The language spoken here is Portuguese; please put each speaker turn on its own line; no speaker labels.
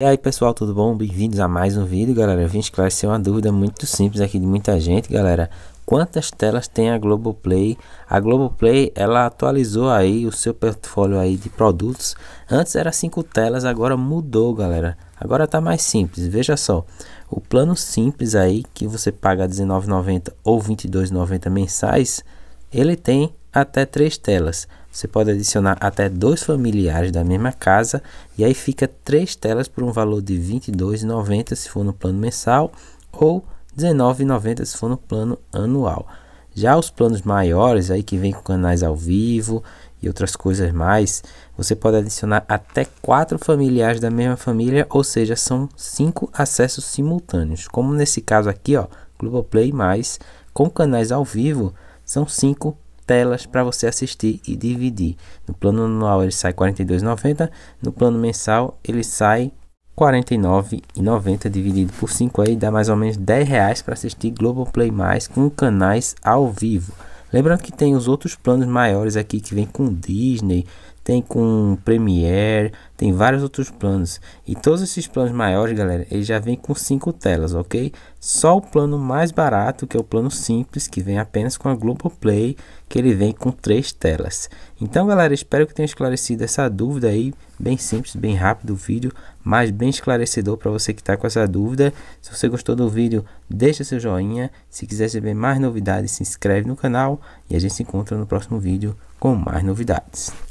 E aí pessoal, tudo bom? Bem-vindos a mais um vídeo, galera. Eu vim esclarecer uma dúvida muito simples aqui de muita gente, galera. Quantas telas tem a Globoplay? A Globoplay, ela atualizou aí o seu portfólio aí de produtos. Antes era cinco telas, agora mudou, galera. Agora tá mais simples. Veja só, o plano simples aí que você paga R$19,90 ou R$22,90 mensais, ele tem até três telas. Você pode adicionar até dois familiares da mesma casa e aí fica três telas por um valor de R$ 22,90 se for no plano mensal ou R$ 19,90 se for no plano anual. Já os planos maiores aí que vem com canais ao vivo e outras coisas mais, você pode adicionar até quatro familiares da mesma família, ou seja, são cinco acessos simultâneos. Como nesse caso aqui, ó, Globoplay mais com canais ao vivo, são cinco telas para você assistir e dividir. No plano anual ele sai R$ 42,90, no plano mensal ele sai R$ 49,90 dividido por 5 aí dá mais ou menos 10 reais para assistir Globoplay mais com canais ao vivo. Lembrando que tem os outros planos maiores aqui que vem com Disney, tem com Premiere, tem vários outros planos. E todos esses planos maiores, galera, ele já vem com cinco telas, ok? Só o plano mais barato, que é o plano simples, que vem apenas com a Globoplay, que ele vem com três telas. Então, galera, espero que tenha esclarecido essa dúvida aí, bem simples, bem rápido o vídeo, mas bem esclarecedor para você que está com essa dúvida. Se você gostou do vídeo, deixa seu joinha. Se quiser saber mais novidades, se inscreve no canal e a gente se encontra no próximo vídeo com mais novidades.